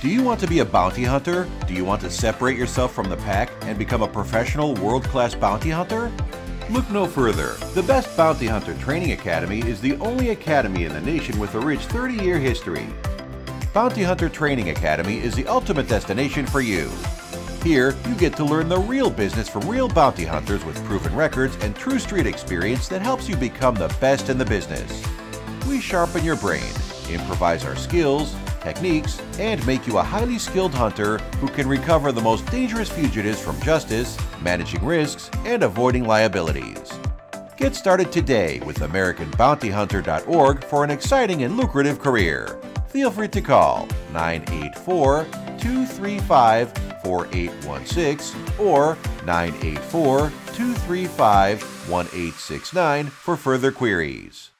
Do you want to be a bounty hunter? Do you want to separate yourself from the pack and become a professional world-class bounty hunter? Look no further. The Best Bounty Hunter Training Academy is the only academy in the nation with a rich 30-year history. Bounty Hunter Training Academy is the ultimate destination for you. Here, you get to learn the real business from real bounty hunters with proven records and true street experience that helps you become the best in the business. We sharpen your brain, improvise our skills, techniques, and make you a highly skilled hunter who can recover the most dangerous fugitives from justice, managing risks, and avoiding liabilities. Get started today with AmericanBountyHunter.org for an exciting and lucrative career. Feel free to call 984 235 4816 or 984 235 1869 for further queries.